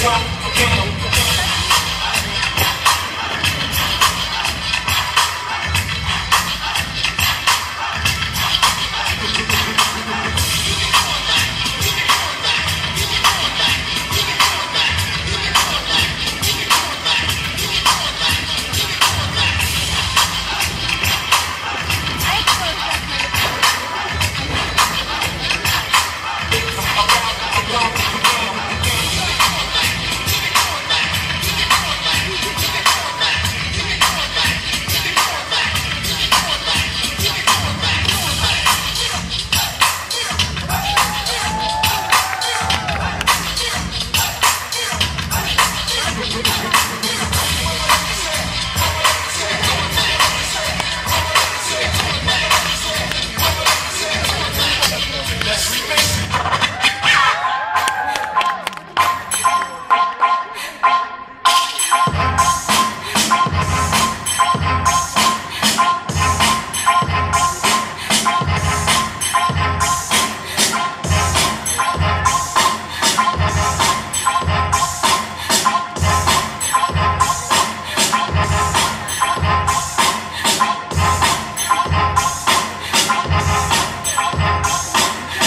drop.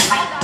Bye.